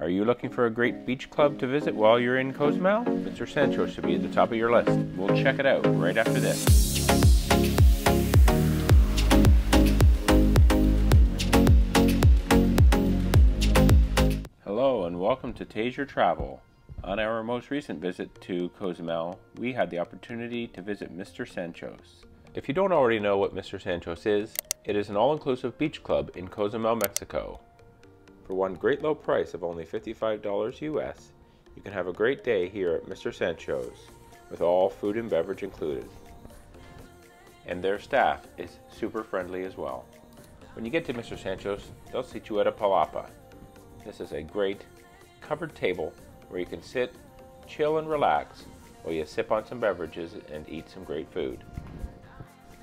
Are you looking for a great beach club to visit while you're in Cozumel? Mr. Sancho should be at the top of your list. We'll check it out right after this. Hello and welcome to Taziar Travel. On our most recent visit to Cozumel, we had the opportunity to visit Mr. Sancho's. If you don't already know what Mr. Sancho's is, it is an all-inclusive beach club in Cozumel, Mexico. For one great low price of only $55 US, you can have a great day here at Mr. Sancho's, with all food and beverage included. And their staff is super friendly as well. When you get to Mr. Sancho's, they'll seat you at a palapa. This is a great covered table where you can sit, chill, and relax while you sip on some beverages and eat some great food.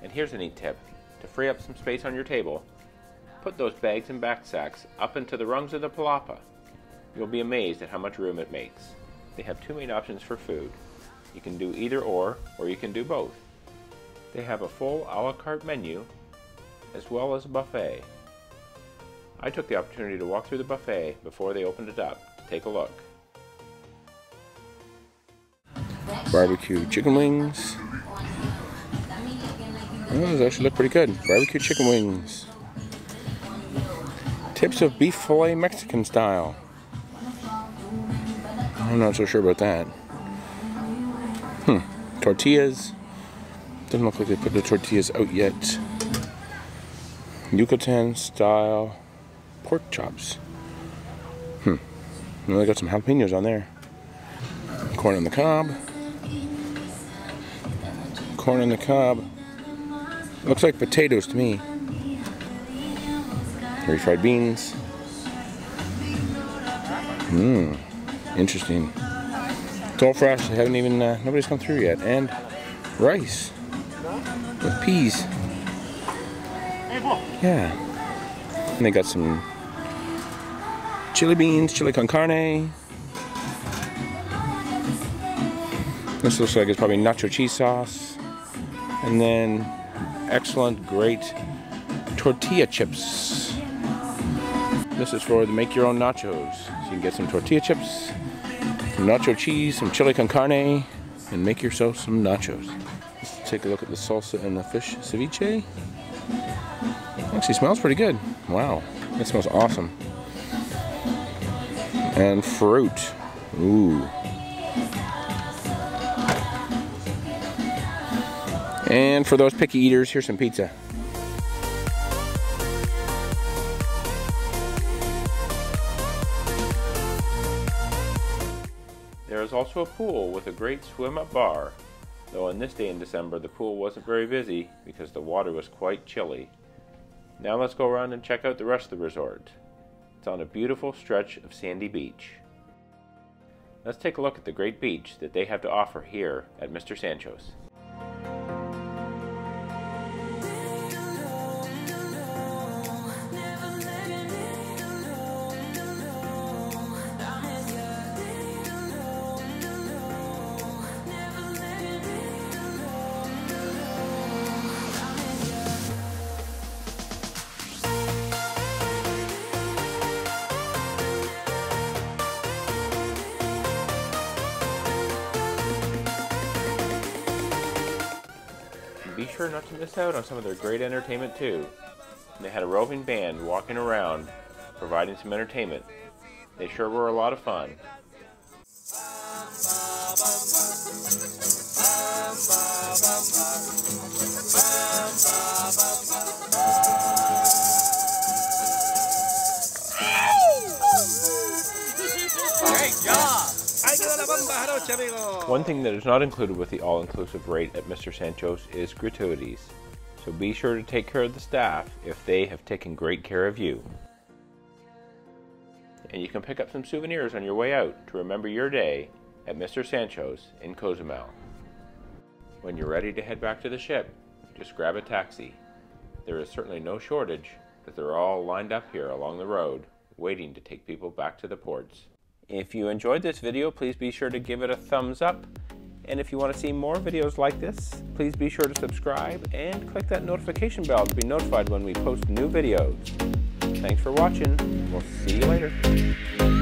And here's a neat tip. To free up some space on your table, put those bags and backsacks up into the rungs of the palapa. You'll be amazed at how much room it makes. They have two main options for food. You can do either or, or you can do both. They have a full a la carte menu, as well as a buffet. I took the opportunity to walk through the buffet before they opened it up to take a look. Barbecue chicken wings, Oh, those actually look pretty good. Barbecue chicken wings. Tips of beef filet Mexican style. I'm not so sure about that. Hmm. Tortillas. Doesn't look like they put the tortillas out yet. Yucatan style pork chops. Hmm. They got some jalapenos on there. Corn on the cob. Corn on the cob. Looks like potatoes to me. Refried beans. Mmm. Interesting. It's all fresh. They haven't even, uh, nobody's come through yet. And rice. With peas. Yeah. And they got some chili beans, chili con carne. This looks like it's probably nacho cheese sauce. And then excellent, great tortilla chips. This is for the make your own nachos. So you can get some tortilla chips, some nacho cheese, some chili con carne, and make yourself some nachos. Let's take a look at the salsa and the fish ceviche. Actually smells pretty good. Wow, it smells awesome. And fruit. Ooh. And for those picky eaters, here's some pizza. There is also a pool with a great swim up bar, though on this day in December the pool wasn't very busy because the water was quite chilly. Now let's go around and check out the rest of the resort. It's on a beautiful stretch of sandy beach. Let's take a look at the great beach that they have to offer here at Mr. Sancho's. Be sure not to miss out on some of their great entertainment too. They had a roving band walking around, providing some entertainment. They sure were a lot of fun. One thing that is not included with the all-inclusive rate at Mr. Sancho's is gratuities, so be sure to take care of the staff if they have taken great care of you. And you can pick up some souvenirs on your way out to remember your day at Mr. Sancho's in Cozumel. When you're ready to head back to the ship, just grab a taxi. There is certainly no shortage, as they're all lined up here along the road, waiting to take people back to the ports. If you enjoyed this video, please be sure to give it a thumbs up. And if you want to see more videos like this, please be sure to subscribe and click that notification bell to be notified when we post new videos. Thanks for watching. We'll see you later.